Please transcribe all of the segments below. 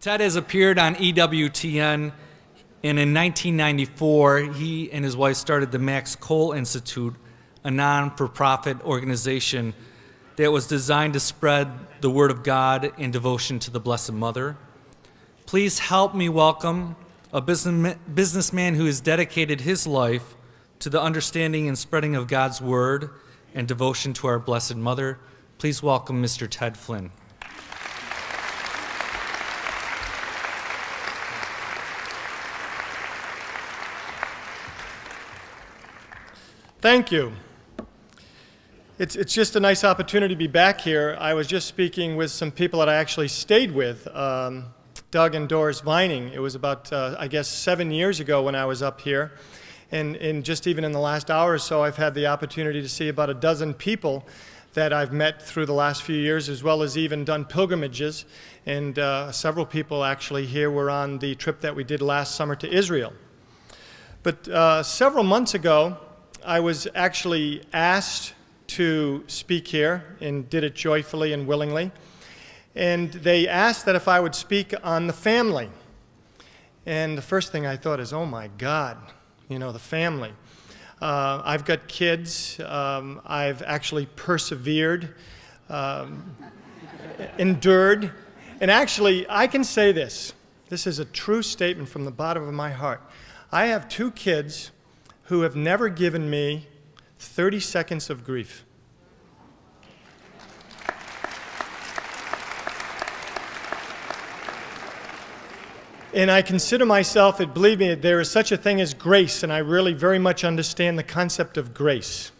Ted has appeared on EWTN, and in 1994, he and his wife started the MaxKol Institute, a non for profit organization that was designed to spread the Word of God and devotion to the Blessed Mother. Please help me welcome a businessman who has dedicated his life to the understanding and spreading of God's Word and devotion to our Blessed Mother. Please welcome Mr. Ted Flynn. Thank you. It's, it's just a nice opportunity to be back here. I was just speaking with some people that I actually stayed with, um, Doug and Doris Vining. It was about, uh, I guess, seven years ago when I was up here. And, and just even in the last hour or so, I've had the opportunity to see about a dozen people that I've met through the last few years, as well as even done pilgrimages. And uh, several people actually here were on the trip that we did last summer to Israel. But uh, several months ago, I was actually asked to speak here and did it joyfully and willingly. And they asked that if I would speak on the family. And the first thing I thought is, oh my God, you know, the family. Uh, I've got kids. Um, I've actually persevered, um, endured. And actually, I can say this. This is a true statement from the bottom of my heart. I have two kids who have never given me 30 seconds of grief. And I consider myself, and believe me, there is such a thing as grace, and I really very much understand the concept of grace.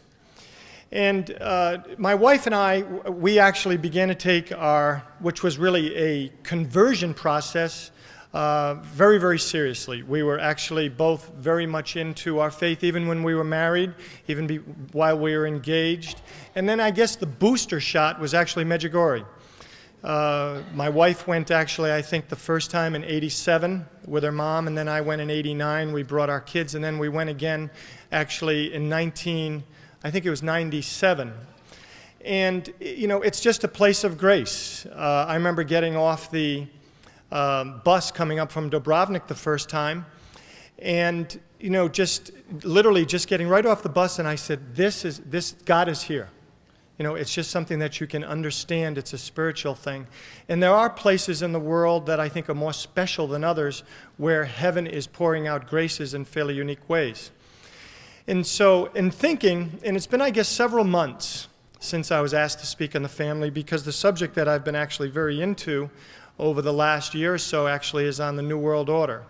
And uh, my wife and I, we actually began to take our, which was really a conversion process uh, very, very seriously. We were actually both very much into our faith, even when we were married, even be, while we were engaged. And then I guess the booster shot was actually Medjugorje. Uh, my wife went actually, I think, the first time in 87 with her mom, and then I went in 89. We brought our kids, and then we went again actually in 19, I think it was 97. And, you know, it's just a place of grace. Uh, I remember getting off the um, bus coming up from Dubrovnik the first time. And, you know, just literally just getting right off the bus, and I said, This is, this, God is here. You know, it's just something that you can understand. It's a spiritual thing. And there are places in the world that I think are more special than others where heaven is pouring out graces in fairly unique ways. And so, in thinking, and it's been, I guess, several months since I was asked to speak on the family because the subject that I've been actually very into over the last year or so actually is on the New World Order.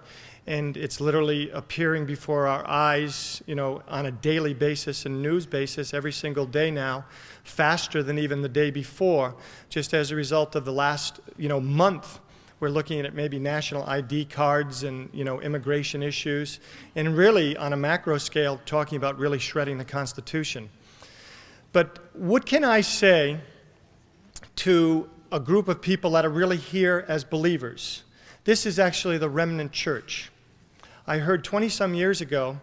And it's literally appearing before our eyes, you know, on a daily basis and news basis every single day now, faster than even the day before, just as a result of the last, you know, month we're looking at maybe national ID cards and you know immigration issues, and really on a macro scale talking about really shredding the Constitution. But what can I say to a group of people that are really here as believers. This is actually the remnant church. I heard 20 some years ago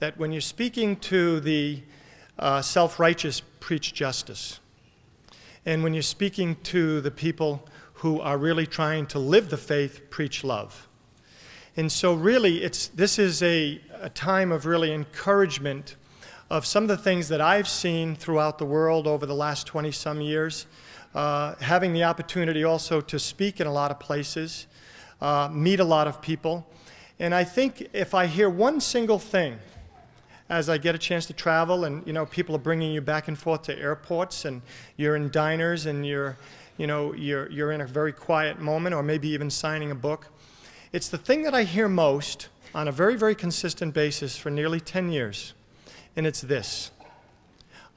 that when you're speaking to the uh, self righteous, preach justice. And when you're speaking to the people who are really trying to live the faith, preach love. And so, really, it's, this is a, a time of really encouragement of some of the things that I've seen throughout the world over the last 20 some years uh, having the opportunity also to speak in a lot of places, uh, meet a lot of people. And I think if I hear one single thing as I get a chance to travel and you know people are bringing you back and forth to airports and you're in diners and you're you know you're you're in a very quiet moment or maybe even signing a book it's the thing that I hear most on a very very consistent basis for nearly 10 years and it's this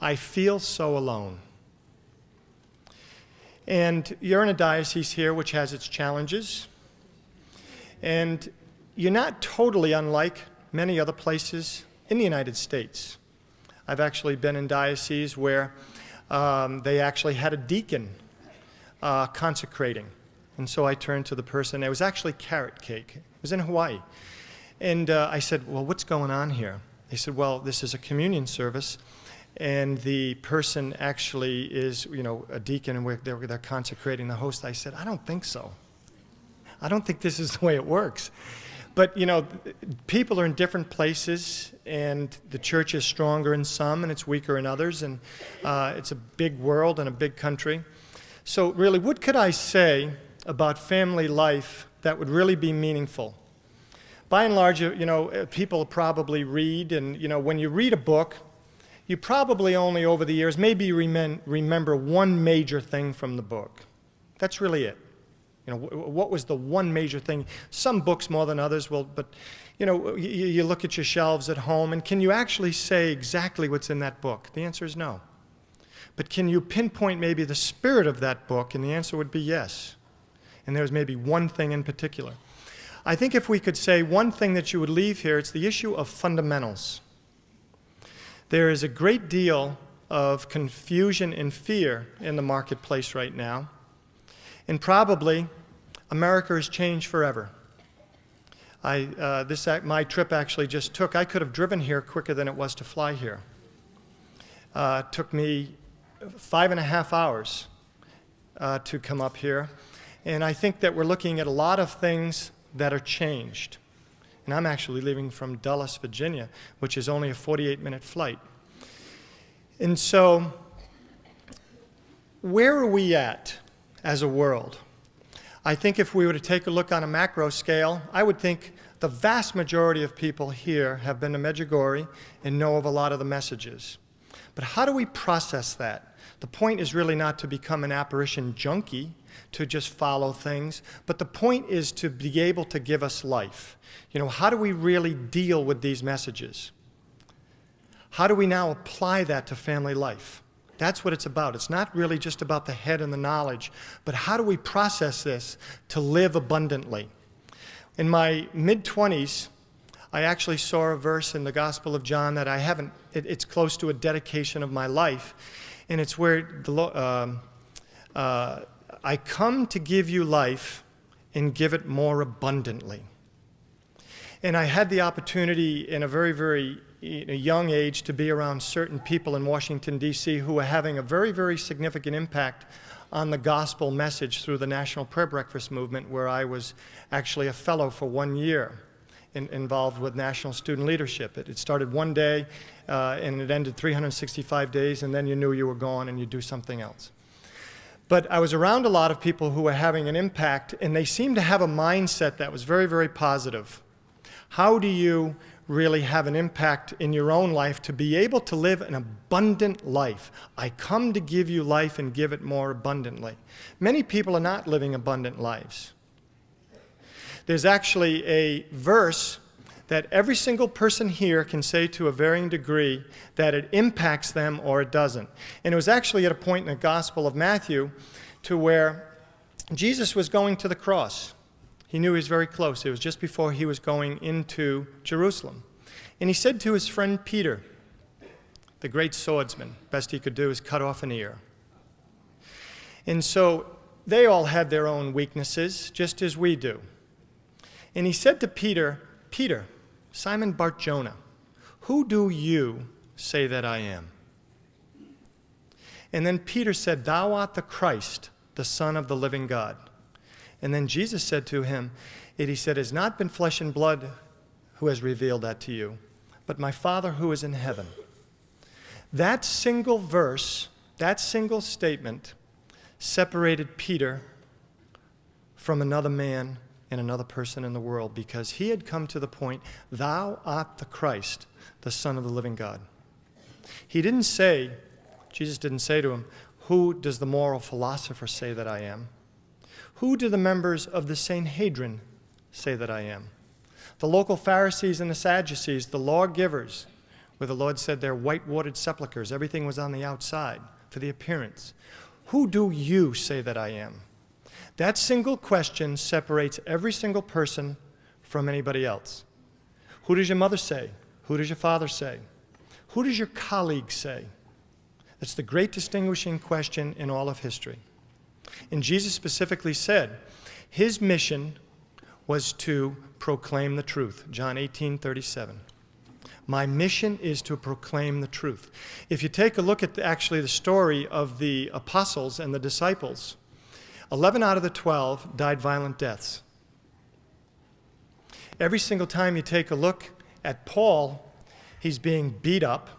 I feel so alone and you're in a diocese here which has its challenges. And you're not totally unlike many other places in the United States. I've actually been in dioceses where um, they actually had a deacon uh, consecrating. And so I turned to the person. It was actually carrot cake. It was in Hawaii. And uh, I said, Well, what's going on here? They said, Well, this is a communion service and the person actually is, you know, a deacon and they're, they're consecrating the host. I said, I don't think so. I don't think this is the way it works. But, you know, people are in different places, and the church is stronger in some and it's weaker in others, and uh, it's a big world and a big country. So, really, what could I say about family life that would really be meaningful? By and large, you know, uh, people probably read, and, you know, when you read a book, you probably only over the years maybe remember one major thing from the book. That's really it. You know, what was the one major thing? Some books more than others will, but you know, you, you look at your shelves at home and can you actually say exactly what's in that book? The answer is no. But can you pinpoint maybe the spirit of that book? And the answer would be yes. And there's maybe one thing in particular. I think if we could say one thing that you would leave here, it's the issue of fundamentals. There is a great deal of confusion and fear in the marketplace right now. And probably America has changed forever. I, uh, this, my trip actually just took, I could have driven here quicker than it was to fly here. Uh, took me five and a half hours uh, to come up here. And I think that we're looking at a lot of things that are changed. And I'm actually leaving from Dulles, Virginia, which is only a 48 minute flight. And so, where are we at as a world. I think if we were to take a look on a macro scale, I would think the vast majority of people here have been to Medjugorje and know of a lot of the messages. But how do we process that? The point is really not to become an apparition junkie, to just follow things, but the point is to be able to give us life. You know, how do we really deal with these messages? How do we now apply that to family life? That's what it's about. It's not really just about the head and the knowledge, but how do we process this to live abundantly? In my mid 20s, I actually saw a verse in the Gospel of John that I haven't, it, it's close to a dedication of my life. And it's where the, uh, uh, I come to give you life and give it more abundantly. And I had the opportunity in a very, very young age to be around certain people in Washington, D.C., who were having a very, very significant impact on the gospel message through the National Prayer Breakfast Movement, where I was actually a fellow for one year in, involved with national student leadership. It, it started one day uh, and it ended 365 days, and then you knew you were gone and you do something else. But I was around a lot of people who were having an impact, and they seemed to have a mindset that was very, very positive. How do you really have an impact in your own life to be able to live an abundant life. I come to give you life and give it more abundantly. Many people are not living abundant lives. There's actually a verse that every single person here can say to a varying degree that it impacts them or it doesn't. And it was actually at a point in the Gospel of Matthew to where Jesus was going to the cross. He knew he was very close. It was just before he was going into Jerusalem. And he said to his friend Peter, the great swordsman, best he could do is cut off an ear. And so they all had their own weaknesses, just as we do. And he said to Peter, Peter, Simon Barjona, who do you say that I am? And then Peter said, Thou art the Christ, the Son of the living God. And then Jesus said to him, It he said, has not been flesh and blood who has revealed that to you, but my Father who is in heaven. That single verse, that single statement, separated Peter from another man and another person in the world because he had come to the point, Thou art the Christ, the Son of the living God. He didn't say, Jesus didn't say to him, Who does the moral philosopher say that I am? Who do the members of the Sanhedrin say that I am? The local Pharisees and the Sadducees, the lawgivers, where the Lord said they're white watered sepulchres, everything was on the outside for the appearance. Who do you say that I am? That single question separates every single person from anybody else. Who does your mother say? Who does your father say? Who does your colleague say? That's the great distinguishing question in all of history. And Jesus specifically said his mission was to proclaim the truth. John 18 37. My mission is to proclaim the truth. If you take a look at the, actually the story of the apostles and the disciples, 11 out of the 12 died violent deaths. every single time you take a look at Paul, he's being beat up,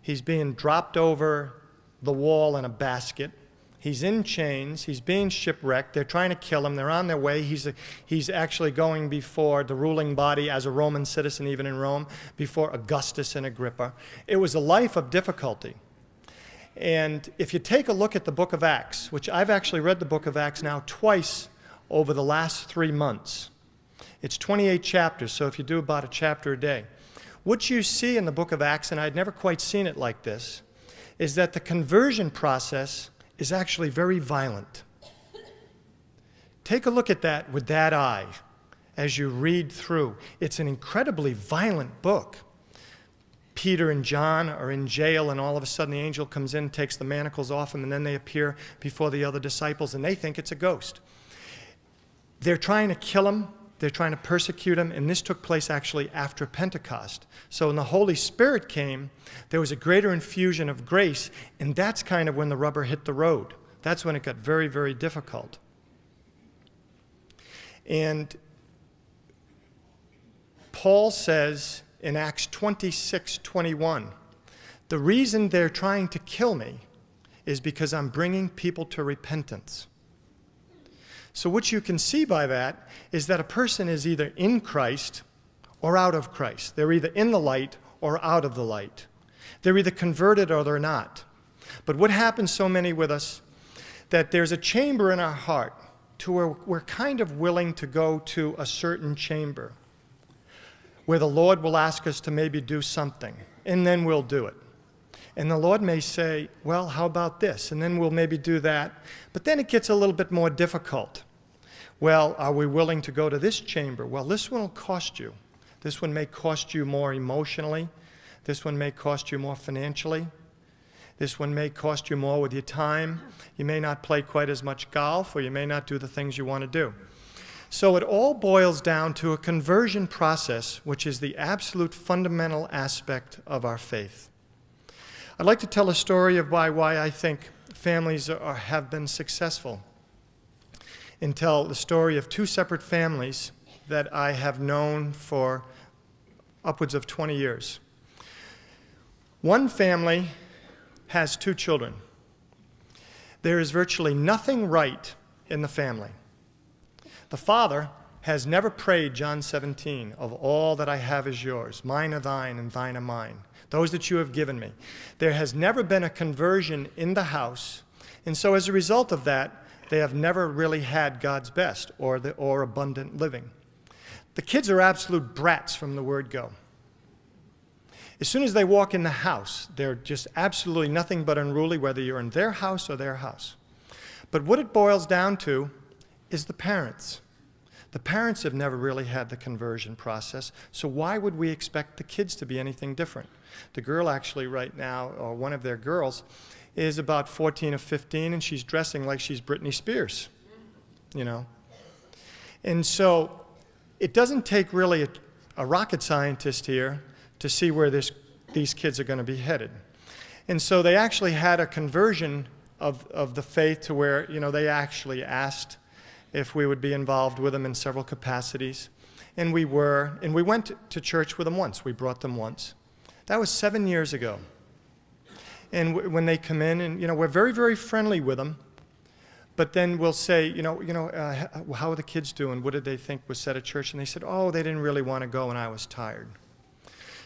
he's being dropped over the wall in a basket. He's in chains. He's being shipwrecked. They're trying to kill him. They're on their way. He's, a, he's actually going before the ruling body as a Roman citizen, even in Rome, before Augustus and Agrippa. It was a life of difficulty. And if you take a look at the book of Acts, which I've actually read the book of Acts now twice over the last three months, it's 28 chapters, so if you do about a chapter a day, what you see in the book of Acts, and I'd never quite seen it like this, is that the conversion process is actually very violent. Take a look at that with that eye as you read through. It's an incredibly violent book. Peter and John are in jail, and all of a sudden the angel comes in, takes the manacles off them, and then they appear before the other disciples, and they think it's a ghost. They're trying to kill him, they're trying to persecute him, and this took place actually after Pentecost. So when the Holy Spirit came, there was a greater infusion of grace, and that's kind of when the rubber hit the road. That's when it got very, very difficult. And Paul says in Acts 26 21, the reason they're trying to kill me is because I'm bringing people to repentance. So, what you can see by that is that a person is either in Christ or out of Christ. They're either in the light or out of the light. They're either converted or they're not. But what happens so many with us that there's a chamber in our heart to where we're kind of willing to go to a certain chamber where the Lord will ask us to maybe do something, and then we'll do it. And the Lord may say, Well, how about this? And then we'll maybe do that. But then it gets a little bit more difficult. Well, are we willing to go to this chamber? Well, this one will cost you. This one may cost you more emotionally. This one may cost you more financially. This one may cost you more with your time. You may not play quite as much golf, or you may not do the things you want to do. So it all boils down to a conversion process, which is the absolute fundamental aspect of our faith. I'd like to tell a story of why, why I think families are, have been successful and tell the story of two separate families that I have known for upwards of 20 years. One family has two children. There is virtually nothing right in the family. The father has never prayed John 17, of all that I have is yours, mine are thine and thine are mine those that you have given me. There has never been a conversion in the house, and so as a result of that, they have never really had God's best or, the, or abundant living. The kids are absolute brats from the word go. As soon as they walk in the house, they're just absolutely nothing but unruly, whether you're in their house or their house. But what it boils down to is the parents. The parents have never really had the conversion process, so why would we expect the kids to be anything different? The girl, actually, right now, or one of their girls, is about 14 or 15, and she's dressing like she's Britney Spears, you know? And so it doesn't take really a, a rocket scientist here to see where this, these kids are going to be headed. And so they actually had a conversion of, of the faith to where, you know, they actually asked if we would be involved with them in several capacities. And we were, and we went to church with them once. We brought them once. That was seven years ago. And when they come in, and you know, we're very, very friendly with them. But then we'll say, you know, you know, uh, how are the kids doing? What did they think was said at church? And they said, oh, they didn't really want to go, and I was tired.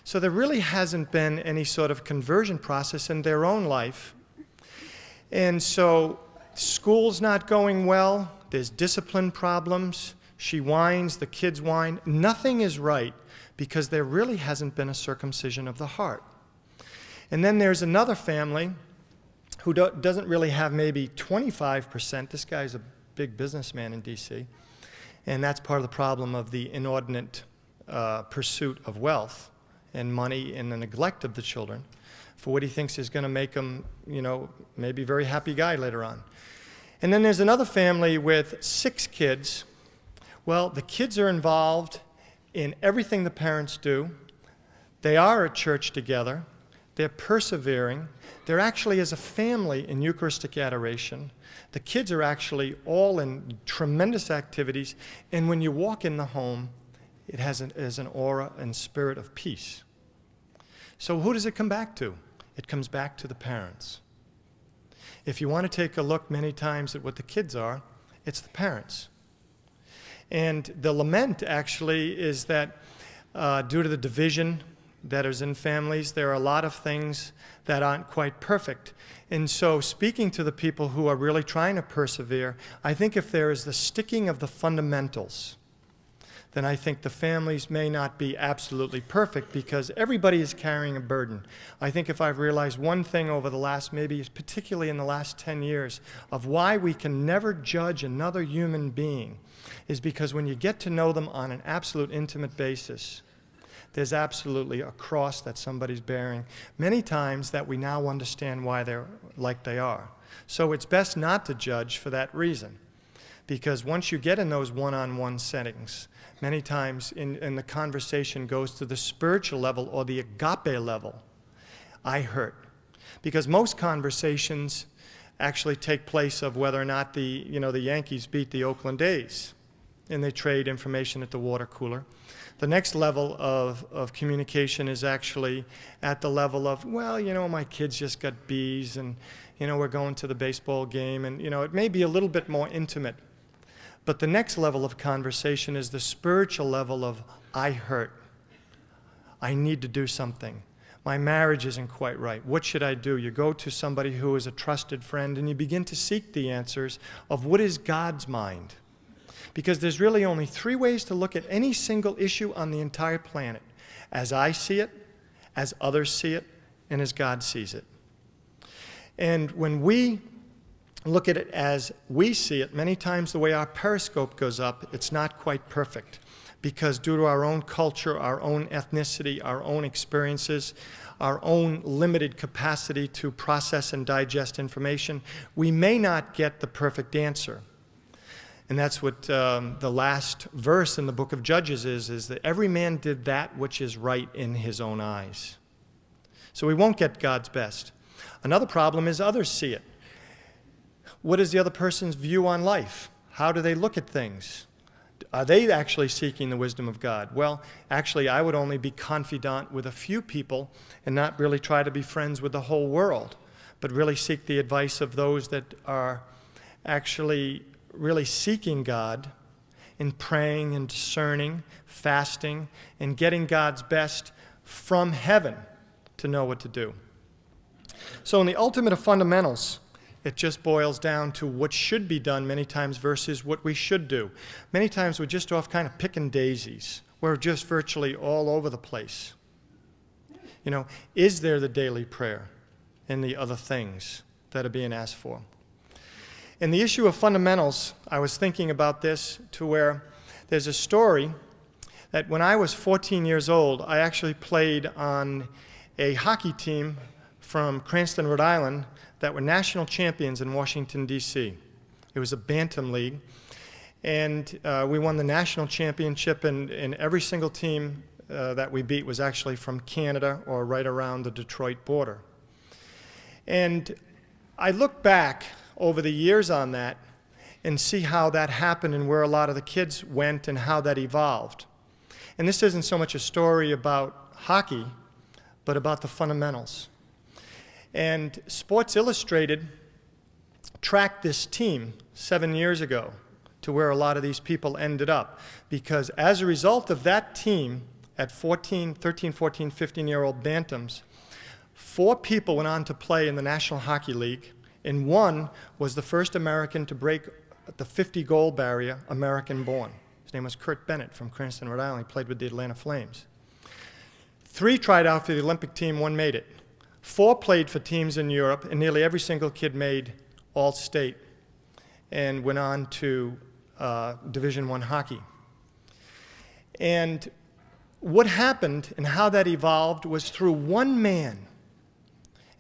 So there really hasn't been any sort of conversion process in their own life. And so school's not going well. There's discipline problems. She whines, the kids whine. Nothing is right because there really hasn't been a circumcision of the heart. And then there's another family who do, doesn't really have maybe 25%. This guy's a big businessman in D.C., and that's part of the problem of the inordinate uh, pursuit of wealth and money and the neglect of the children for what he thinks is going to make him, you know, maybe a very happy guy later on. And then there's another family with six kids. Well, the kids are involved in everything the parents do. They are at church together. They're persevering. They're actually, as a family, in Eucharistic adoration. The kids are actually all in tremendous activities. And when you walk in the home, it has an, has an aura and spirit of peace. So, who does it come back to? It comes back to the parents. If you want to take a look many times at what the kids are, it's the parents. And the lament actually is that uh, due to the division that is in families, there are a lot of things that aren't quite perfect. And so, speaking to the people who are really trying to persevere, I think if there is the sticking of the fundamentals, then I think the families may not be absolutely perfect because everybody is carrying a burden. I think if I've realized one thing over the last, maybe particularly in the last 10 years, of why we can never judge another human being, is because when you get to know them on an absolute intimate basis, there's absolutely a cross that somebody's bearing, many times that we now understand why they're like they are. So it's best not to judge for that reason. Because once you get in those one on one settings, many times in, in the conversation goes to the spiritual level or the agape level, I hurt. Because most conversations actually take place of whether or not the, you know, the Yankees beat the Oakland A's and they trade information at the water cooler. The next level of, of communication is actually at the level of, well, you know, my kids just got B's and, you know, we're going to the baseball game. And, you know, it may be a little bit more intimate. But the next level of conversation is the spiritual level of, I hurt. I need to do something. My marriage isn't quite right. What should I do? You go to somebody who is a trusted friend and you begin to seek the answers of what is God's mind because there's really only three ways to look at any single issue on the entire planet as I see it, as others see it, and as God sees it. And when we look at it as we see it, many times the way our periscope goes up, it's not quite perfect. Because due to our own culture, our own ethnicity, our own experiences, our own limited capacity to process and digest information, we may not get the perfect answer. And that's what um, the last verse in the book of Judges is, is that every man did that which is right in his own eyes. So we won't get God's best. Another problem is others see it. What is the other person's view on life? How do they look at things? Are they actually seeking the wisdom of God? Well, actually, I would only be confidant with a few people and not really try to be friends with the whole world, but really seek the advice of those that are actually really seeking God in praying and discerning, fasting, and getting God's best from heaven to know what to do. So, in the ultimate of fundamentals, it just boils down to what should be done many times versus what we should do. Many times we're just off kind of picking daisies. We're just virtually all over the place. You know, is there the daily prayer and the other things that are being asked for? In the issue of fundamentals, I was thinking about this to where there's a story that when I was 14 years old, I actually played on a hockey team from Cranston, Rhode Island, that were national champions in Washington, D.C. It was a Bantam League. And uh, we won the national championship, and, and every single team uh, that we beat was actually from Canada or right around the Detroit border. And I look back over the years on that and see how that happened and where a lot of the kids went and how that evolved. And this isn't so much a story about hockey, but about the fundamentals. And Sports Illustrated tracked this team seven years ago to where a lot of these people ended up. Because as a result of that team at 14, 13, 14, 15 year old Bantams, four people went on to play in the National Hockey League and one was the first American to break the 50 goal barrier, American born. His name was Curt Bennett from Cranston, Rhode Island. He played with the Atlanta Flames. Three tried out for the Olympic team, one made it. Four played for teams in Europe, and nearly every single kid made all state and went on to uh, Division One hockey. And what happened and how that evolved was through one man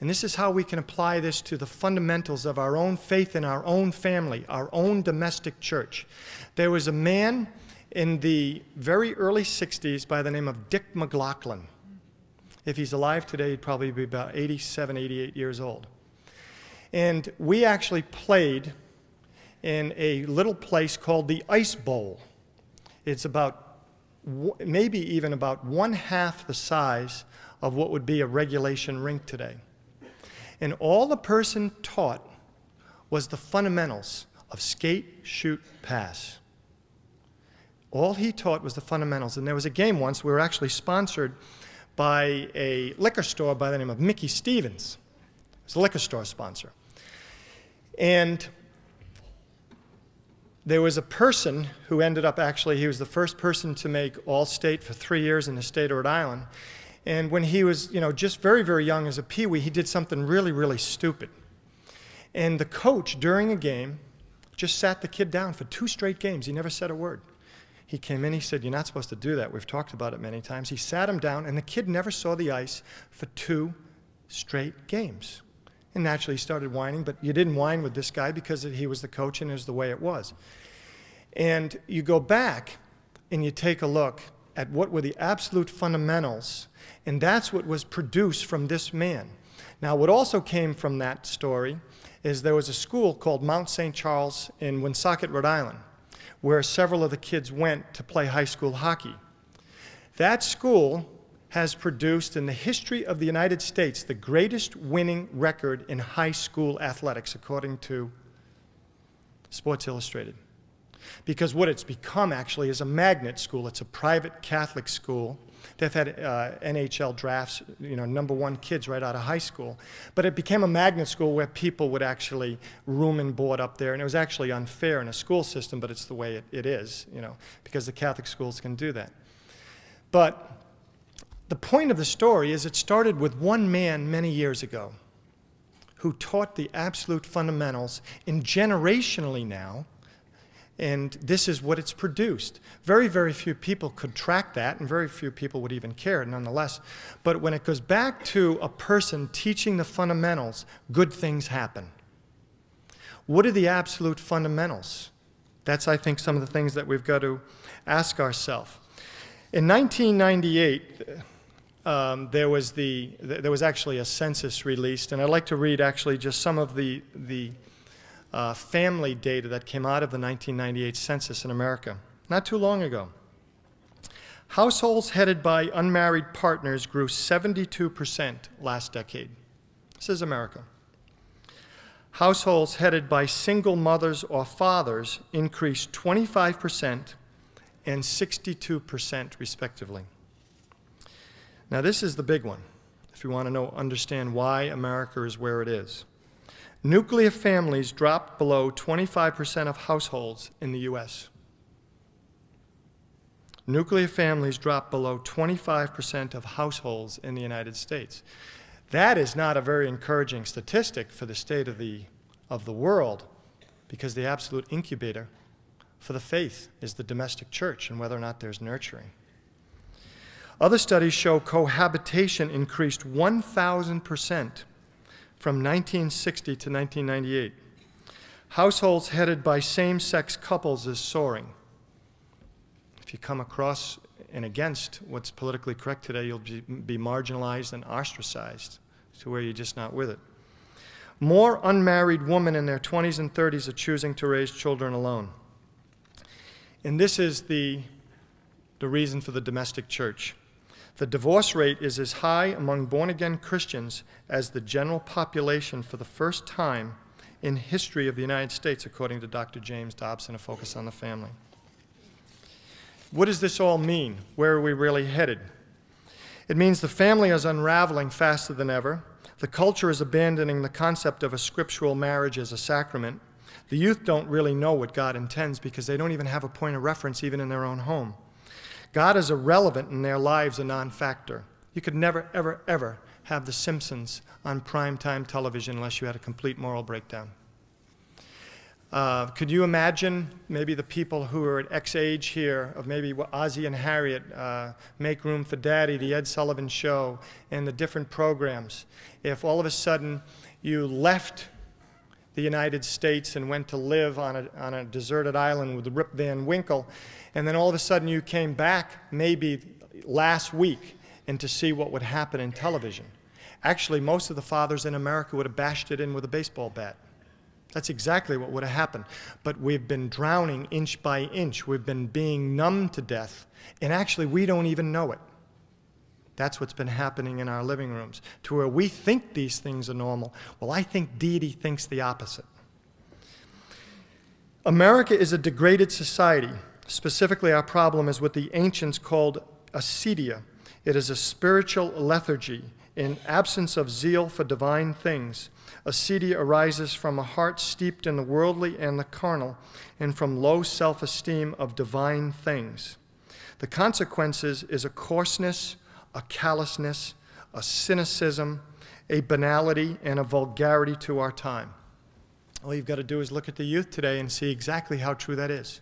and this is how we can apply this to the fundamentals of our own faith in our own family, our own domestic church. There was a man in the very early 60s by the name of Dick McLaughlin. If he's alive today, he'd probably be about 87, 88 years old. And we actually played in a little place called the Ice Bowl. It's about maybe even about one half the size of what would be a regulation rink today. And all the person taught was the fundamentals of skate, shoot, pass. All he taught was the fundamentals. And there was a game once, we were actually sponsored by a liquor store by the name of Mickey Stevens. It's a liquor store sponsor. And there was a person who ended up actually, he was the first person to make All State for three years in the state of Rhode Island. And when he was, you know, just very, very young as a peewee, he did something really, really stupid. And the coach, during a game, just sat the kid down for two straight games. He never said a word. He came in, he said, You're not supposed to do that. We've talked about it many times. He sat him down, and the kid never saw the ice for two straight games. And naturally, he started whining, but you didn't whine with this guy because he was the coach and it was the way it was. And you go back and you take a look at what were the absolute fundamentals, and that's what was produced from this man. Now, what also came from that story is there was a school called Mount St. Charles in Woonsocket, Rhode Island, where several of the kids went to play high school hockey. That school has produced in the history of the United States the greatest winning record in high school athletics, according to Sports Illustrated. Because what it's become actually is a magnet school. It's a private Catholic school. They've had uh, NHL drafts, you know, number one kids right out of high school. But it became a magnet school where people would actually room and board up there. And it was actually unfair in a school system, but it's the way it, it is, you know, because the Catholic schools can do that. But the point of the story is it started with one man many years ago who taught the absolute fundamentals, and generationally now, and this is what it's produced. Very, very few people could track that, and very few people would even care nonetheless. But when it goes back to a person teaching the fundamentals, good things happen. What are the absolute fundamentals? That's, I think, some of the things that we've got to ask ourselves. In 1998, um, there was the there was actually a census released, and I'd like to read actually just some of the the uh, family data that came out of the 1998 census in America, not too long ago. Households headed by unmarried partners grew 72% last decade. This is America. Households headed by single mothers or fathers increased 25% and 62%, respectively. Now, this is the big one, if you want to know, understand why America is where it is. Nuclear families dropped below 25% of households in the U.S. Nuclear families dropped below 25% of households in the United States. That is not a very encouraging statistic for the state of the, of the world because the absolute incubator for the faith is the domestic church and whether or not there's nurturing. Other studies show cohabitation increased 1,000% from 1960 to 1998. Households headed by same sex couples is soaring. If you come across and against what's politically correct today, you'll be, marginalized and ostracized to where you're just not with it. More unmarried women in their 20s and 30s are choosing to raise children alone. And this is the, the reason for the domestic church. The divorce rate is as high among born again Christians as the general population for the first time in history of the United States, according to Dr. James Dobson, a focus on the family. What does this all mean? Where are we really headed? It means the family is unraveling faster than ever. The culture is abandoning the concept of a scriptural marriage as a sacrament. The youth don't really know what God intends because they don't even have a point of reference even in their own home. God is irrelevant in their lives, a non factor. You could never, ever, ever have The Simpsons on primetime television unless you had a complete moral breakdown. Uh, could you imagine maybe the people who are at X age here, of maybe Ozzie and Harriet, uh, Make Room for Daddy, The Ed Sullivan Show, and the different programs, if all of a sudden you left the United States and went to live on a, on a deserted island with Rip Van Winkle and then all of a sudden you came back maybe last week and to see what would happen in television. Actually, most of the fathers in America would have bashed it in with a baseball bat. That's exactly what would have happened. But we've been drowning inch by inch. We've been being numbed to death. And actually, we don't even know it. That's what's been happening in our living rooms, to where we think these things are normal. Well, I think deity thinks the opposite. America is a degraded society. Specifically, our problem is what the ancients called acedia. It is a spiritual lethargy in absence of zeal for divine things. Acedia arises from a heart steeped in the worldly and the carnal, and from low self esteem of divine things. The consequences is a coarseness, a callousness, a cynicism, a banality, and a vulgarity to our time. All you've got to do is look at the youth today and see exactly how true that is.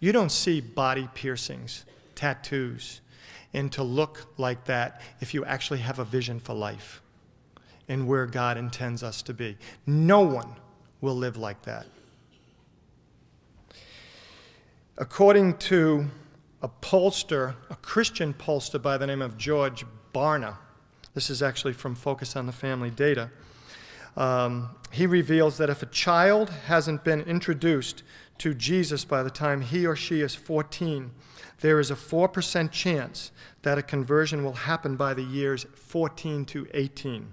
You don't see body piercings, tattoos, and to look like that if you actually have a vision for life and where God intends us to be. No one will live like that. According to a pollster, a Christian pollster by the name of George Barna, this is actually from Focus on the Family Data, um, he reveals that if a child hasn't been introduced to Jesus by the time he or she is 14, there is a 4% chance that a conversion will happen by the years 14 to 18,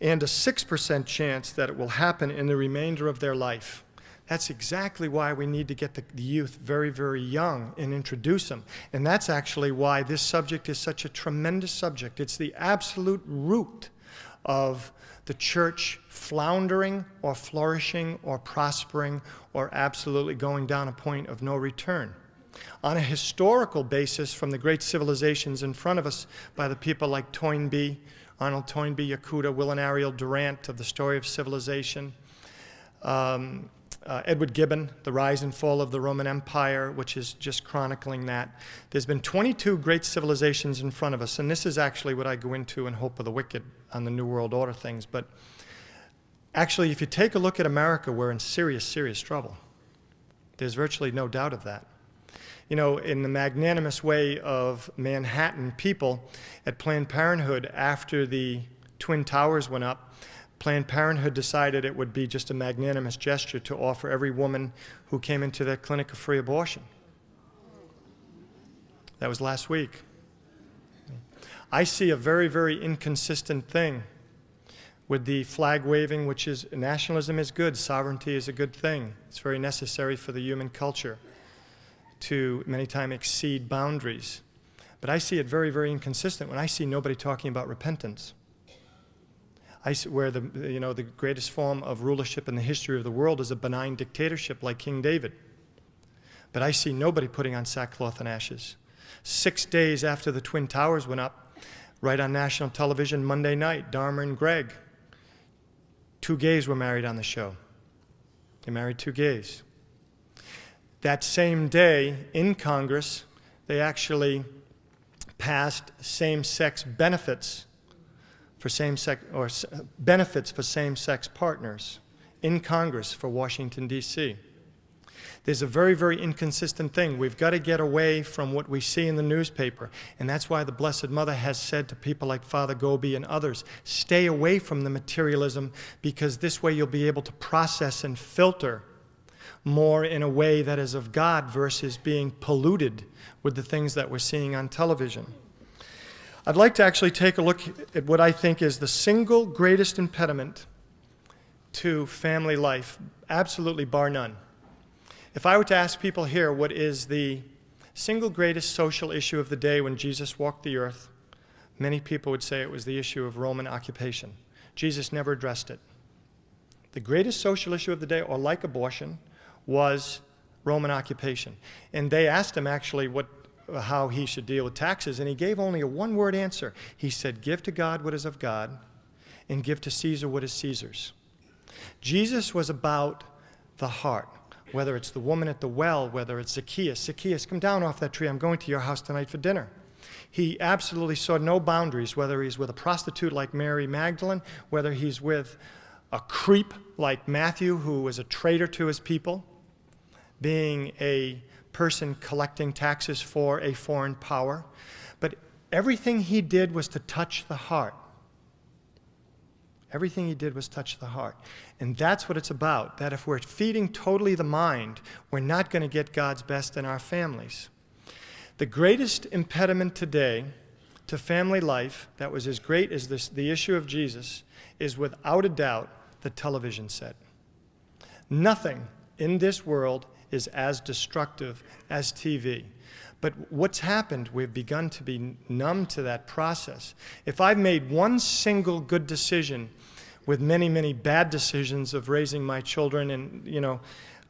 and a 6% chance that it will happen in the remainder of their life. That's exactly why we need to get the, the, youth very, very young and introduce them. And that's actually why this subject is such a tremendous subject. It's the absolute root of the church floundering or flourishing or prospering or absolutely going down a point of no return. On a historical basis, from the great civilizations in front of us by the people like Toynbee, Arnold Toynbee, Yakuta, Will and Ariel Durant of the Story of Civilization, um, uh, Edward Gibbon, The Rise and Fall of the Roman Empire, which is just chronicling that. There's been 22 great civilizations in front of us, and this is actually what I go into in Hope of the Wicked on the New World Order things. But actually, if you take a look at America, we're in serious, serious trouble. There's virtually no doubt of that. You know, in the magnanimous way of Manhattan people at Planned Parenthood after the Twin Towers went up, Planned Parenthood decided it would be just a magnanimous gesture to offer every woman who came into their clinic a free abortion. That was last week. I see a very, very inconsistent thing with the flag waving, which is nationalism is good, sovereignty is a good thing. It's very necessary for the human culture to many times exceed boundaries. But I see it very, very inconsistent when I see nobody talking about repentance. I, where the, you know, the greatest form of rulership in the history of the world is a benign dictatorship like King David. But I see nobody putting on sackcloth and ashes. Six days after the Twin Towers went up, right on national television Monday night, Dharma and Greg, two gays were married on the show. They married two gays. That same day in Congress, they actually passed same sex benefits for same-sex or benefits for same-sex partners in Congress for Washington D.C. There's a very, very inconsistent thing. We've got to get away from what we see in the newspaper. And that's why the Blessed Mother has said to people like Father Gobbi and others, stay away from the materialism because this way you'll be able to process and filter more in a way that is of God versus being polluted with the things that we're seeing on television. I'd like to actually take a look at what I think is the single greatest impediment to family life, absolutely bar none. If I were to ask people here what is the single greatest social issue of the day when Jesus walked the earth, many people would say it was the issue of Roman occupation. Jesus never addressed it. The greatest social issue of the day, or like abortion, was Roman occupation. And they asked him actually what how he should deal with taxes, and he gave only a one word answer. He said, Give to God what is of God, and give to Caesar what is Caesar's. Jesus was about the heart, whether it's the woman at the well, whether it's Zacchaeus. Zacchaeus, come down off that tree. I'm going to your house tonight for dinner. He absolutely saw no boundaries, whether he's with a prostitute like Mary Magdalene, whether he's with a creep like Matthew, who was a traitor to his people, being a person collecting taxes for a foreign power. But everything he did was to touch the heart. Everything he did was touch the heart. And that's what it's about that if we're feeding totally the mind, we're not going to get God's best in our families. The greatest impediment today to family life that was as great as this, the issue of Jesus is without a doubt the television set. Nothing in this world is as destructive as TV. But what's happened, we've begun to be numb to that process. If I've made one single good decision with many, many bad decisions of raising my children and, you know,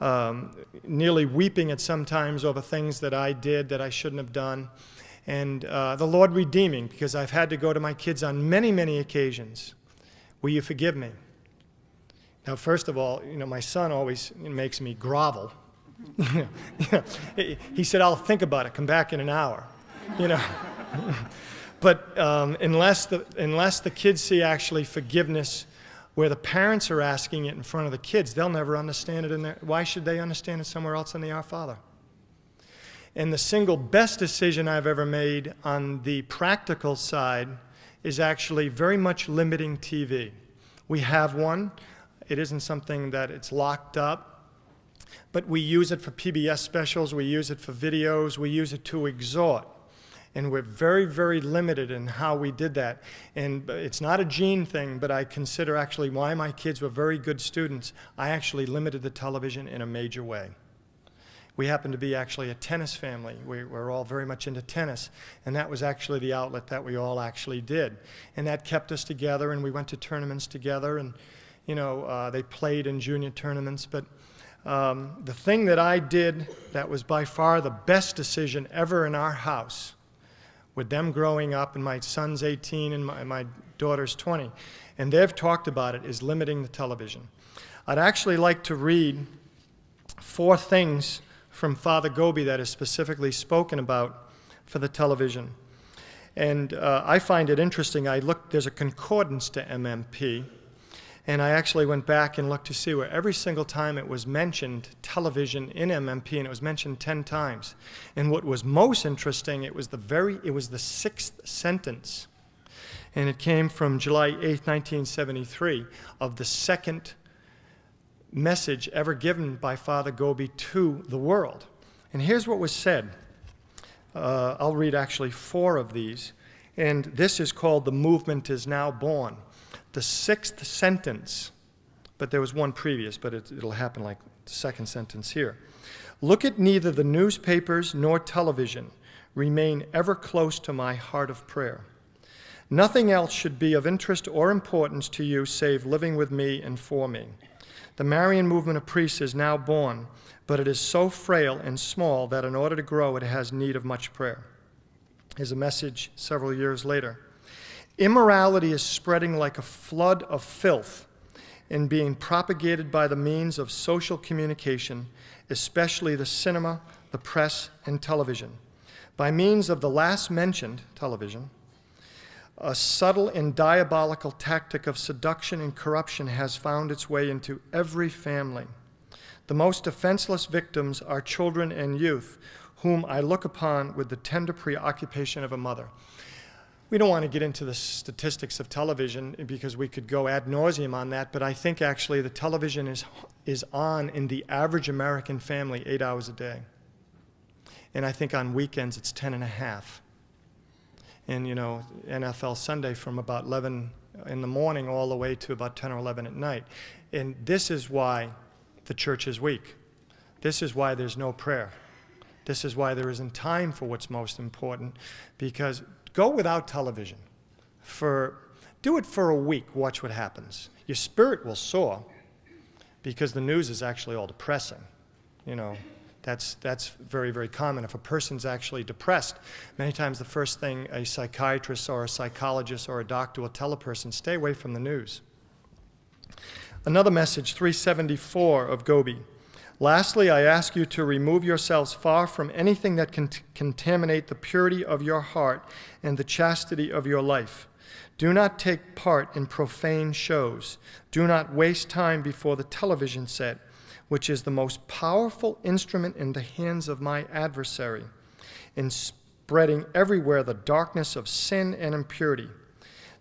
um, nearly weeping at sometimes over things that I did that I shouldn't have done, and uh, the Lord redeeming because I've had to go to my kids on many, many occasions. Will you forgive me? Now, first of all, you know, my son always makes me grovel. he said, I'll think about it, come back in an hour. You know. but um, unless, the, unless the kids see actually forgiveness where the parents are asking it in front of the kids, they'll never understand it in their, why should they understand it somewhere else in the Our Father? And the single best decision I've ever made on the practical side is actually very much limiting TV. We have one. It isn't something that it's locked up, but we use it for PBS specials, we use it for videos, we use it to exhort. And we're very, very limited in how we did that. And it's not a gene thing, but I consider actually why my kids were very good students. I actually limited the television in a major way. We happen to be actually a tennis family. We, were all very much into tennis, and that was actually the outlet that we all actually did. And that kept us together, and we went to tournaments together, and you know, uh, they played in junior tournaments. But um, the thing that I did that was by far the best decision ever in our house, with them growing up, and my son's 18 and my, my daughter's 20, and they've talked about it, is limiting the television. I'd actually like to read four things from Father Gobbi that is specifically spoken about for the television. And uh, I find it interesting. I looked, there's a concordance to MMP, and I actually went back and looked to see where every single time it was mentioned television in MMP, and it was mentioned 10 times. And what was most interesting, it was the very, it was the sixth sentence. And it came from July 8, 1973, of the second message ever given by Father Gobbi to the world. And here's what was said. Uh, I'll read actually four of these. And this is called The Movement is Now Born. The sixth sentence, but there was one previous, but it, it'll happen like the second sentence here. Look at neither the newspapers nor television. Remain ever close to my heart of prayer. Nothing else should be of interest or importance to you save living with me and for me. The Marian movement of priests is now born, but it is so frail and small that in order to grow, it has need of much prayer. Is a message several years later. Immorality is spreading like a flood of filth and being propagated by the means of social communication, especially the cinema, the press, and television. By means of the last mentioned, television, a subtle and diabolical tactic of seduction and corruption has found its way into every family. The most defenseless victims are children and youth, whom I look upon with the tender preoccupation of a mother. We don't want to get into the statistics of television because we could go ad nauseum on that, but I think actually the television is, is on in the average American family eight hours a day. And I think on weekends it's 10 and a half and you know NFL Sunday from about 11 in the morning all the way to about 10 or 11 at night. And this is why the church is weak. This is why there's no prayer. This is why there isn't time for what's most important because go without television for do it for a week, watch what happens. Your spirit will soar because the news is actually all depressing. You know, that's, that's very, very common. If a person's actually depressed, many times the first thing a psychiatrist or a psychologist or a doctor will tell a person, stay away from the news. Another message, 374 of Gobbi. Lastly, I ask you to remove yourselves far from anything that can contaminate the purity of your heart and the chastity of your life. Do not take part in profane shows. Do not waste time before the television set which is the most powerful instrument in the hands of my adversary, in spreading everywhere the darkness of sin and impurity.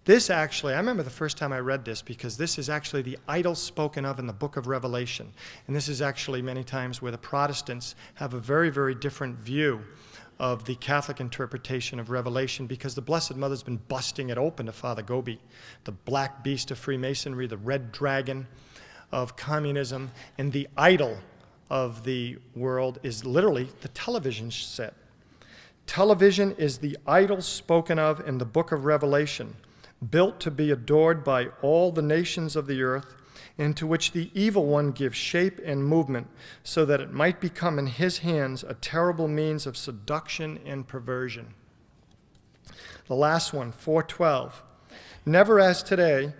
This actually, I remember the first time I read this because this is actually the idol spoken of in the book of Revelation. And this is actually many times where the Protestants have a very, very different view of the Catholic interpretation of Revelation because the Blessed Mother's been busting it open to Father Gobbi. The black beast of Freemasonry, the red dragon of communism, and the idol of the world is literally the television set. Television is the idol spoken of in the book of Revelation built to be adored by all the nations of the earth, into which the evil one gives shape and movement, so that it might become in his hands a terrible means of seduction and perversion. The last one, 412. Never as today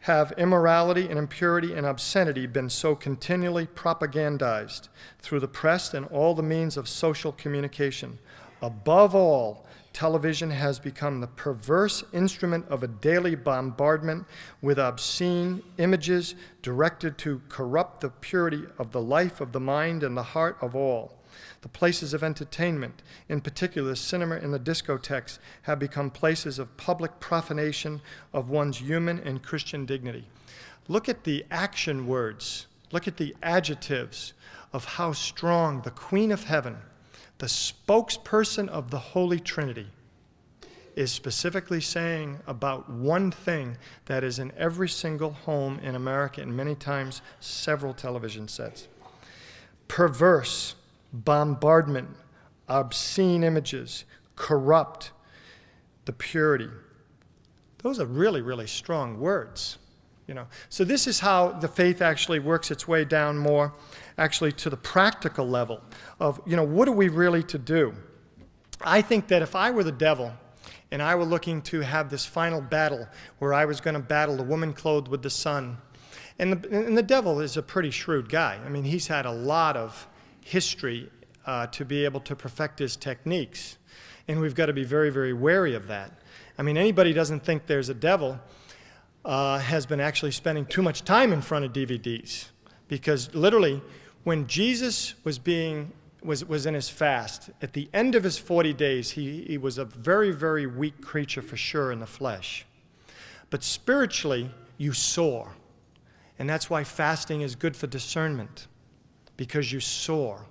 have immorality and impurity and obscenity been so continually propagandized through the press and all the means of social communication. Above all, television has become the perverse instrument of a daily bombardment with obscene images directed to corrupt the purity of the life of the mind and the heart of all. The places of entertainment, in particular the cinema and the discotheques, have become places of public profanation of one's human and Christian dignity. Look at the action words, look at the adjectives of how strong the Queen of Heaven the spokesperson of the Holy Trinity is specifically saying about one thing that is in every single home in America and many times several television sets. Perverse, bombardment, obscene images, corrupt, the purity. Those are really, really strong words. You know. So this is how the faith actually works its way down more actually to the practical level of, you know, what are we really to do? I think that if I were the devil and I were looking to have this final battle where I was going to battle the woman clothed with the sun, and the, and the devil is a pretty shrewd guy. I mean, he's had a lot of history uh, to be able to perfect his techniques, and we've got to be very, very wary of that. I mean, anybody doesn't think there's a devil uh, has been actually spending too much time in front of DVDs because literally when Jesus was being was, was in his fast, at the end of his 40 days, he, he was a very, very weak creature for sure in the flesh. But spiritually, you soar. And that's why fasting is good for discernment, because you soar.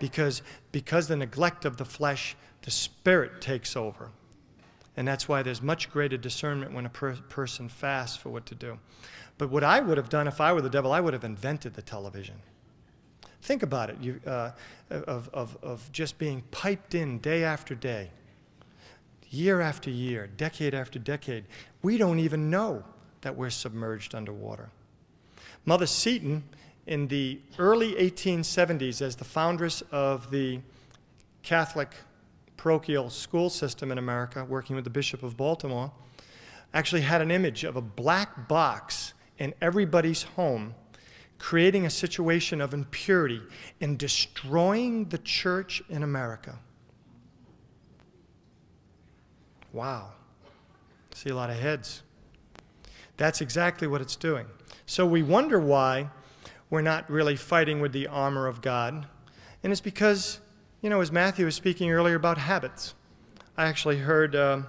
Because, because the neglect of the flesh, the spirit takes over. And that's why there's much greater discernment when a per person fasts for what to do. But what I would have done if I were the devil, I would have invented the television. Think about it you, uh, of, of, of just being piped in day after day, year after year, decade after decade. We don't even know that we're submerged underwater. Mother Seton, in the early 1870s, as the foundress of the Catholic parochial school system in America, working with the Bishop of Baltimore, actually had an image of a black box in everybody's home creating a situation of impurity and destroying the church in America. Wow. See a lot of heads. That's exactly what it's doing. So we wonder why we're not really fighting with the armor of God. And it's because, you know, as Matthew was speaking earlier about habits, I actually heard. Uh,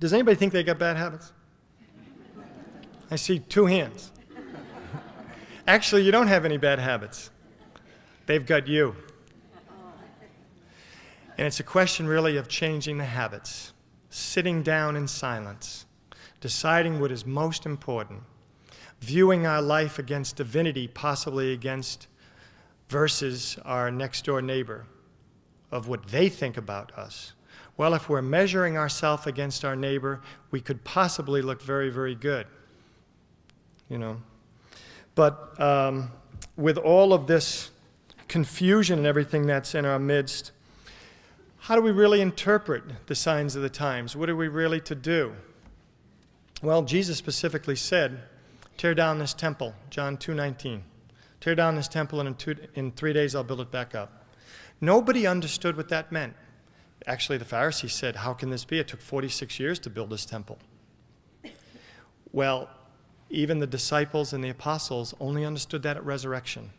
does anybody think they got bad habits? I see two hands. Actually, you don't have any bad habits. They've got you. And it's a question really of changing the habits, sitting down in silence, deciding what is most important, viewing our life against divinity, possibly against versus our next door neighbor, of what they think about us. Well, if we're measuring ourselves against our neighbor, we could possibly look very, very good. You know. But um, with all of this confusion and everything that's in our midst, how do we really interpret the signs of the times? What are we really to do? Well, Jesus specifically said, tear down this temple, John 2.19. Tear down this temple and in, two, in three days I'll build it back up. Nobody understood what that meant. Actually, the Pharisees said, how can this be? It took 46 years to build this temple. Well, even the disciples and the apostles only understood that at resurrection.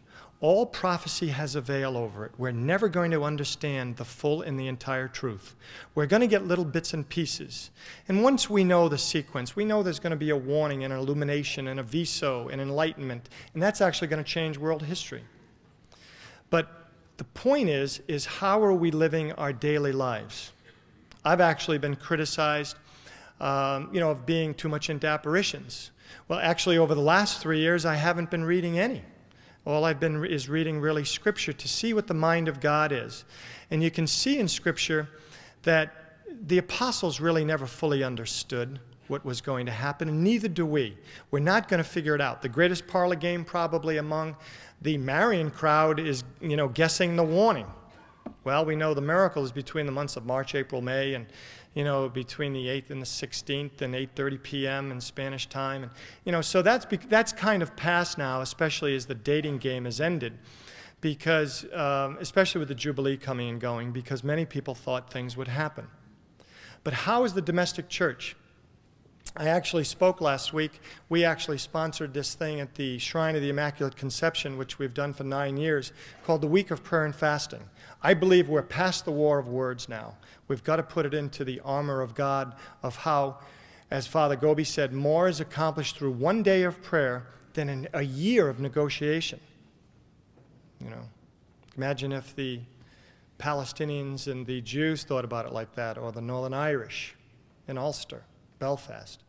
All prophecy has a veil over it. We're never going to understand the full and the entire truth. We're going to get little bits and pieces. And once we know the sequence, we know there's going to be a warning and an illumination and aviso and enlightenment, and that's actually going to change world history. But the point is, is how are we living our daily lives? I've actually been criticized, um, you know, of being too much into apparitions. Well, actually, over the last three years, I haven't been reading any. All I've been is reading really Scripture to see what the mind of God is. And you can see in Scripture that the apostles really never fully understood what was going to happen, and neither do we. We're not going to figure it out. The greatest parlor game probably among the Marian crowd is, you know, guessing the warning. Well, we know the miracle is between the months of March, April, May, and you know, between the 8th and the 16th and 8:30 p.m. in Spanish time, and you know, so that's that's kind of past now, especially as the dating game has ended, because um, especially with the Jubilee coming and going, because many people thought things would happen. But how is the domestic church? I actually spoke last week. We actually sponsored this thing at the Shrine of the Immaculate Conception, which we've done for nine years, called the Week of Prayer and Fasting. I believe we're past the war of words now. We've got to put it into the armor of God of how, as Father Gobbi said, more is accomplished through one day of prayer than in a year of negotiation. You know, imagine if the Palestinians and the Jews thought about it like that, or the Northern Irish in Ulster, Belfast.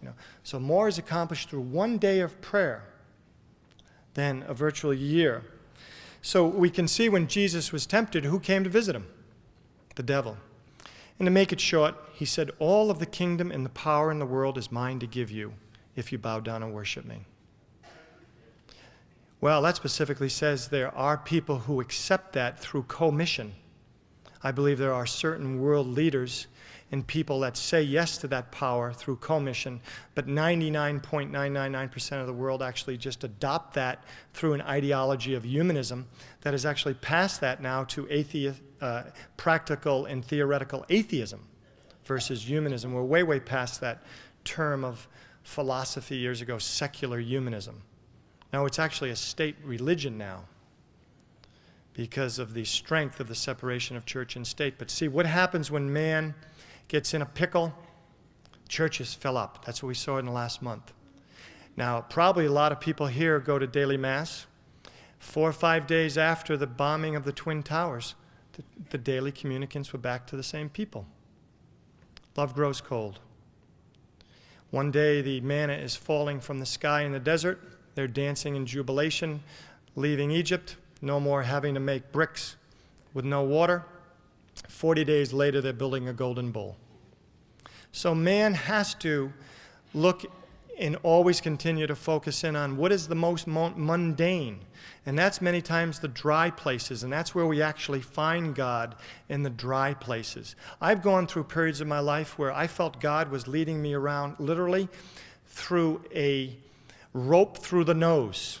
You know, so more is accomplished through one day of prayer than a virtual year. So we can see when Jesus was tempted, who came to visit him? The devil. And to make it short, he said, All of the kingdom and the power in the world is mine to give you if you bow down and worship me. Well, that specifically says there are people who accept that through commission. I believe there are certain world leaders and people that say yes to that power through commission, but 99.999% of the world actually just adopt that through an ideology of humanism that has actually passed that now to atheist, uh, practical and theoretical atheism versus humanism. We're way, way past that term of philosophy years ago, secular humanism. Now it's actually a state religion now because of the strength of the separation of church and state. But see, what happens when man gets in a pickle, churches fill up. That's what we saw in the last month. Now, probably a lot of people here go to daily mass. Four or five days after the bombing of the Twin Towers, the, the daily communicants were back to the same people. Love grows cold. One day the manna is falling from the sky in the desert. They're dancing in jubilation, leaving Egypt, no more having to make bricks with no water. 40 days later, they're building a golden bowl. So man has to look and always continue to focus in on what is the most mundane. And that's many times the dry places, and that's where we actually find God in the dry places. I've gone through periods of my life where I felt God was leading me around literally through a rope through the nose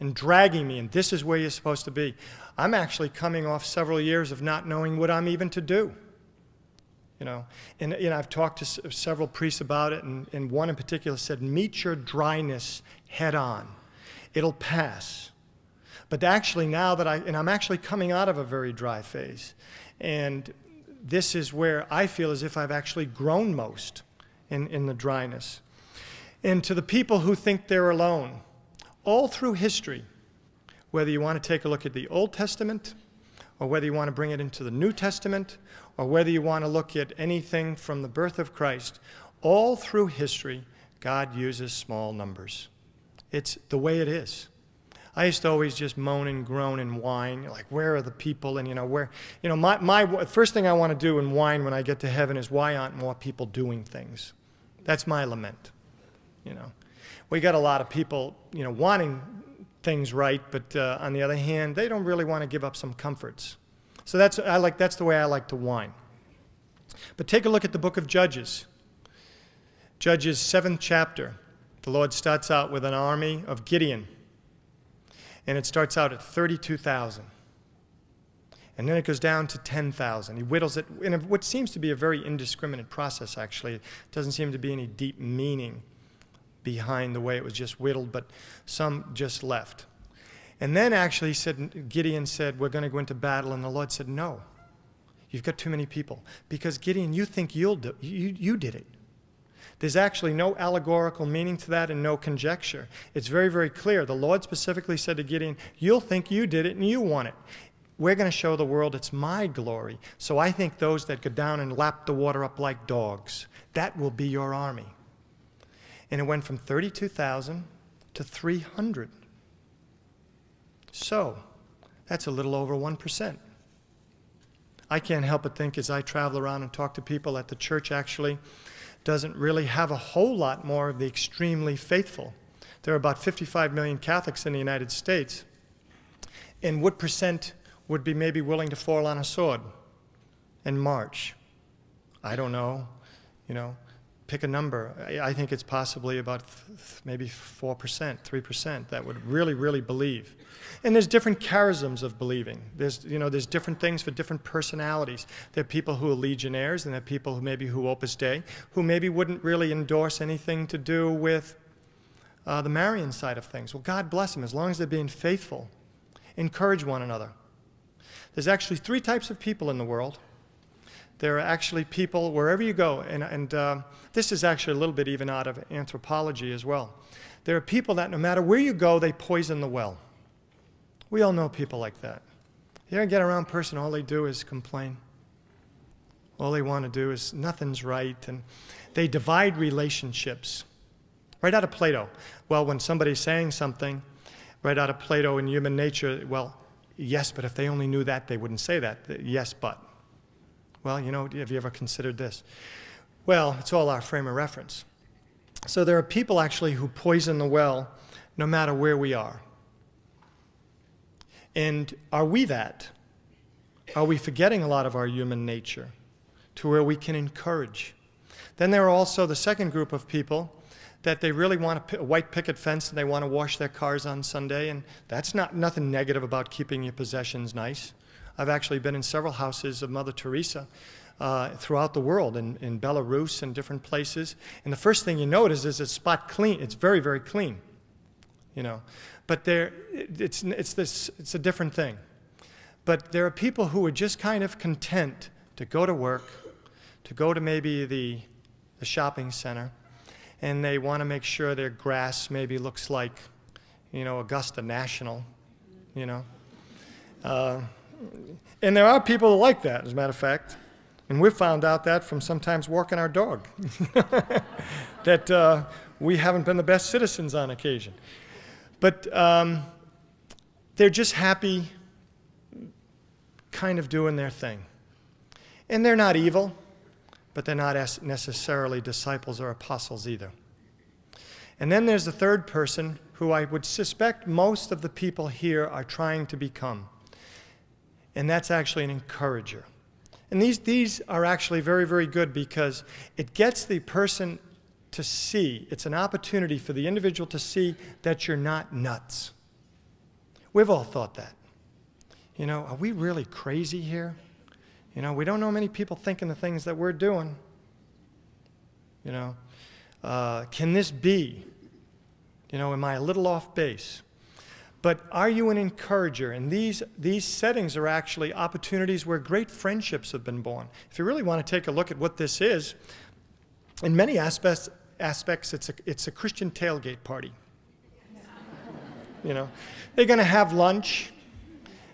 and dragging me, and this is where you're supposed to be. I'm actually coming off several years of not knowing what I'm even to do. You know, and know, I've talked to several priests about it, and, and one in particular said, Meet your dryness head on. It'll pass. But actually, now that I, and I'm actually coming out of a very dry phase, and this is where I feel as if I've actually grown most in, in the dryness. And to the people who think they're alone, all through history, whether you want to take a look at the Old Testament, or whether you want to bring it into the New Testament, or whether you want to look at anything from the birth of Christ, all through history, God uses small numbers. It's the way it is. I used to always just moan and groan and whine, like, where are the people? And, you know, where, you know, my, my first thing I want to do and whine when I get to heaven is why aren't more people doing things? That's my lament, you know. We got a lot of people, you know, wanting things right, but uh, on the other hand, they don't really want to give up some comforts. So that's, I like, that's the way I like to whine. But take a look at the book of Judges. Judges' seventh chapter. The Lord starts out with an army of Gideon, and it starts out at 32,000. And then it goes down to 10,000. He whittles it in what seems to be a very indiscriminate process, actually. It doesn't seem to be any deep meaning behind the way it was just whittled, but some just left. And then actually said, Gideon said, We're going to go into battle. And the Lord said, No. You've got too many people. Because Gideon, you think you'll do, you, you did it. There's actually no allegorical meaning to that and no conjecture. It's very, very clear. The Lord specifically said to Gideon, You'll think you did it and you won it. We're going to show the world it's my glory. So I think those that go down and lap the water up like dogs, that will be your army. And it went from 32,000 to 300. So, that's a little over 1%. I can't help but think as I travel around and talk to people that the church actually doesn't really have a whole lot more of the extremely faithful. There are about 55 million Catholics in the United States. And what percent would be maybe willing to fall on a sword and march? I don't know. You know, pick a number. I think it's possibly about maybe 4%, 3% that would really, really believe. And there's different charisms of believing. There's, you know, there's different things for different personalities. There are people who are legionnaires, and there are people who maybe who Opus Dei, who maybe wouldn't really endorse anything to do with uh, the Marian side of things. Well, God bless them, as long as they're being faithful. Encourage one another. There's actually three types of people in the world. There are actually people wherever you go, and, and uh, this is actually a little bit even out of anthropology as well. There are people that no matter where you go, they poison the well. We all know people like that. You ever get around a person, all they do is complain. All they want to do is nothing's right, and they divide relationships. Right out of Plato. Well, when somebody's saying something, right out of Plato in human nature, well, yes, but if they only knew that, they wouldn't say that. Yes, but. Well, you know, have you ever considered this? Well, it's all our frame of reference. So there are people actually who poison the well no matter where we are. And are we that? Are we forgetting a lot of our human nature to where we can encourage? Then there are also the second group of people that they really want a white picket fence and they want to wash their cars on Sunday, and that's not nothing negative about keeping your possessions nice. I've actually been in several houses of Mother Teresa uh, throughout the world, in, in Belarus and different places. And the first thing you notice is it's spot clean. It's very, very clean, you know. But there, it's, it's, this, it's a different thing. But there are people who are just kind of content to go to work, to go to maybe the, the shopping center, and they want to make sure their grass maybe looks like, you know, Augusta National, you know. Uh, and there are people like that, as a matter of fact. And we've found out that from sometimes walking our dog, that uh, we haven't been the best citizens on occasion. But um, they're just happy, kind of doing their thing. And they're not evil, but they're not necessarily disciples or apostles either. And then there's the third person who I would suspect most of the people here are trying to become and that's actually an encourager. And these, these are actually very, very good because it gets the person to see, it's an opportunity for the individual to see that you're not nuts. We've all thought that. You know, are we really crazy here? You know, we don't know many people thinking the things that we're doing. You know, uh, can this be? You know, am I a little off base? But are you an encourager? And these, these settings are actually opportunities where great friendships have been born. If you really want to take a look at what this is, in many aspects, aspects it's, a, it's a Christian tailgate party. you know, they're going to have lunch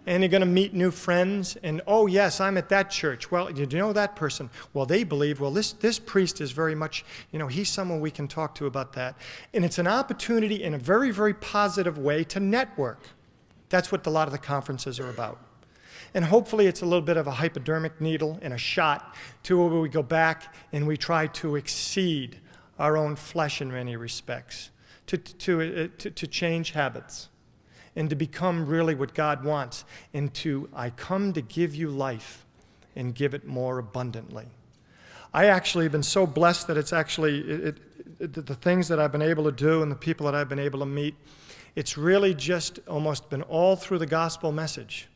and you're going to meet new friends and oh yes i'm at that church. Well you know that person? Well they believe well this, this priest is very much you know he's someone we can talk to about that. And it's an opportunity in a very very positive way to network. That's what a lot of the conferences are about. And hopefully it's a little bit of a hypodermic needle and a shot to where we go back and we try to exceed our own flesh in many respects to, to, to, to change habits and to become really what God wants. And to, I come to give you life and give it more abundantly. I actually have been so blessed that it's actually, it, it, the things that I've been able to do and the people that I've been able to meet, it's really just almost been all through the gospel message.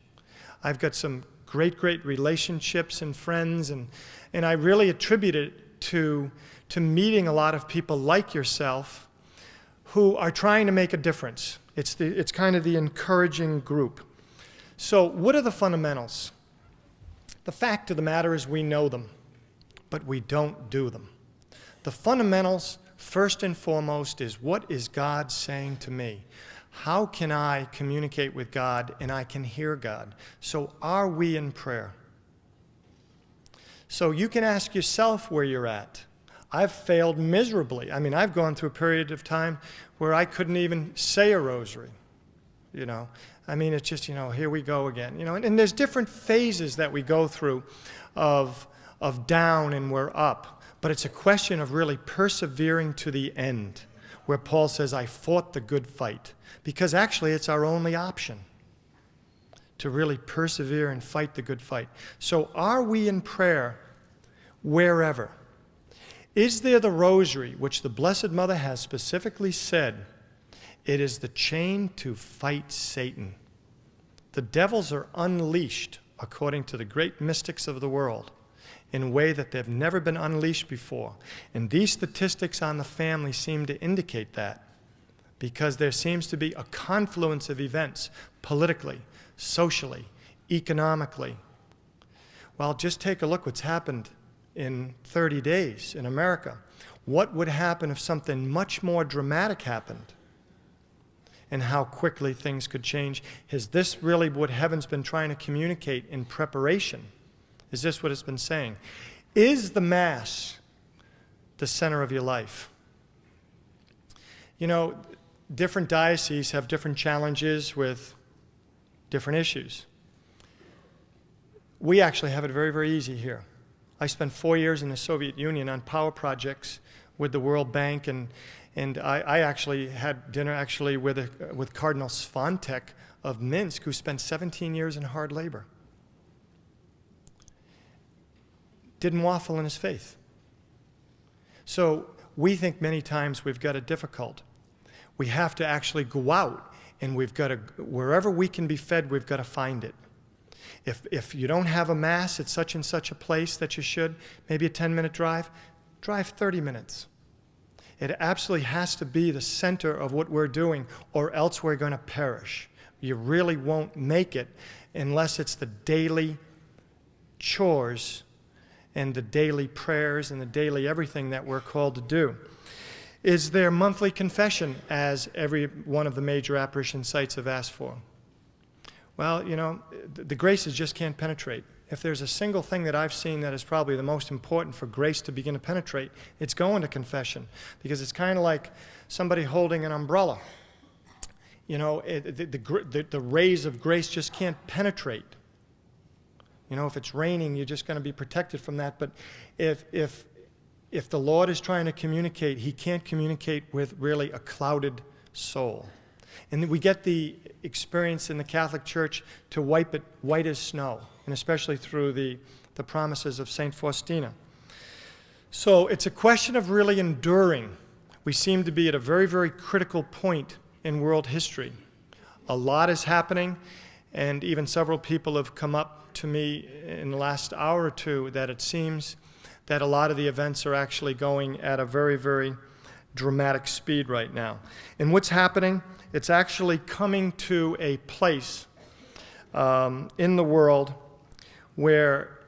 I've got some great, great relationships and friends, and, and I really attribute it to, to meeting a lot of people like yourself who are trying to make a difference. It's, the, it's kind of the encouraging group. So, what are the fundamentals? The fact of the matter is, we know them, but we don't do them. The fundamentals, first and foremost, is what is God saying to me? How can I communicate with God and I can hear God? So, are we in prayer? So, you can ask yourself where you're at. I've failed miserably. I mean, I've gone through a period of time where I couldn't even say a rosary, you know. I mean, it's just, you know, here we go again, you know. And, and there's different phases that we go through of, of down and we're up. But it's a question of really persevering to the end, where Paul says, I fought the good fight. Because actually, it's our only option to really persevere and fight the good fight. So, are we in prayer wherever? Is there the rosary, which the Blessed Mother has specifically said it is the chain to fight Satan? The devils are unleashed, according to the great mystics of the world, in a way that they've never been unleashed before. And these statistics on the family seem to indicate that because there seems to be a confluence of events politically, socially, economically. Well, just take a look what's happened in 30 days in America. What would happen if something much more dramatic happened? And how quickly things could change. Is this really what heaven's been trying to communicate in preparation? Is this what it's been saying? Is the Mass the center of your life? You know, different dioceses have different challenges with different issues. We actually have it very, very easy here. I spent four years in the Soviet Union on power projects with the World Bank, and, and I, I actually had dinner actually with, a, with Cardinal Swiatek of Minsk, who spent 17 years in hard labor. Didn't waffle in his faith. So we think many times we've got it difficult. We have to actually go out, and we've got to, wherever we can be fed, we've got to find it. If, if you don't have a mass at such and such a place that you should, maybe a 10 minute drive, drive 30 minutes. It absolutely has to be the center of what we're doing, or else we're going to perish. You really won't make it unless it's the daily chores and the daily prayers and the daily everything that we're called to do. Is there monthly confession, as every one of the major apparition sites have asked for? Well, you know, the graces just can't penetrate. If there's a single thing that I've seen that is probably the most important for grace to begin to penetrate, it's going to confession. Because it's kind of like somebody holding an umbrella. You know, it, the, the, the, rays of grace just can't penetrate. You know, if it's raining, you're just going to be protected from that. But if, if, if the Lord is trying to communicate, He can't communicate with really a clouded soul. And we get the experience in the Catholic Church to wipe it white as snow, and especially through the, the promises of St. Faustina. So it's a question of really enduring. We seem to be at a very, very critical point in world history. A lot is happening, and even several people have come up to me in the last hour or two that it seems that a lot of the events are actually going at a very, very dramatic speed right now. And what's happening? It's actually coming to a place um, in the world where,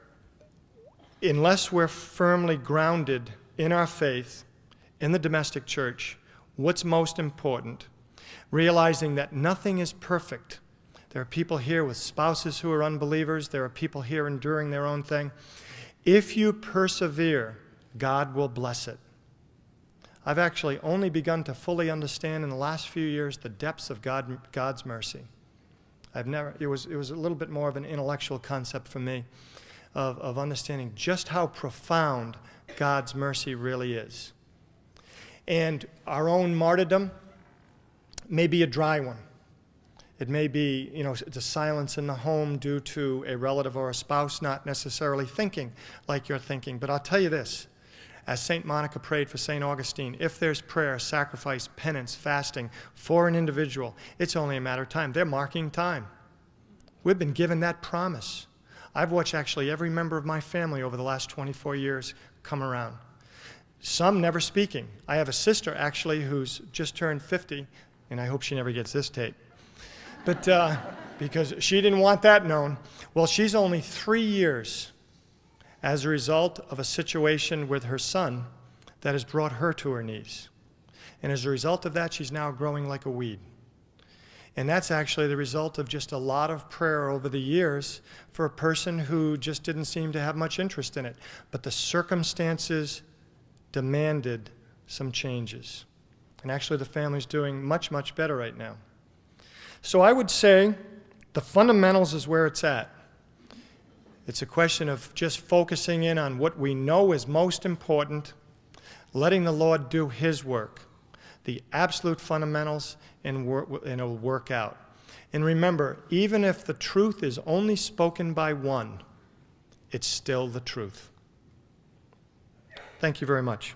unless we're firmly grounded in our faith, in the domestic church, what's most important? Realizing that nothing is perfect. There are people here with spouses who are unbelievers, there are people here enduring their own thing. If you persevere, God will bless it. I've actually only begun to fully understand in the last few years the depths of God, God's mercy. I've never, it was, it was a little bit more of an intellectual concept for me of, of understanding just how profound God's mercy really is. And our own martyrdom may be a dry one. It may be, you know, the silence in the home due to a relative or a spouse not necessarily thinking like you're thinking. But I'll tell you this as St. Monica prayed for St. Augustine, if there's prayer, sacrifice, penance, fasting for an individual, it's only a matter of time. They're marking time. We've been given that promise. I've watched actually every member of my family over the last 24 years come around. some never speaking. I have a sister, actually, who's just turned 50, and I hope she never gets this tape. But uh, because she didn't want that known. Well, she's only three years as a result of a situation with her son that has brought her to her knees. And as a result of that, she's now growing like a weed. And that's actually the result of just a lot of prayer over the years for a person who just didn't seem to have much interest in it. But the circumstances demanded some changes. And actually, the family's doing much, much better right now. So I would say the fundamentals is where it's at. It's a question of just focusing in on what we know is most important, letting the Lord do His work, the absolute fundamentals, and, and it'll work out. And remember, even if the truth is only spoken by one, it's still the truth. Thank you very much.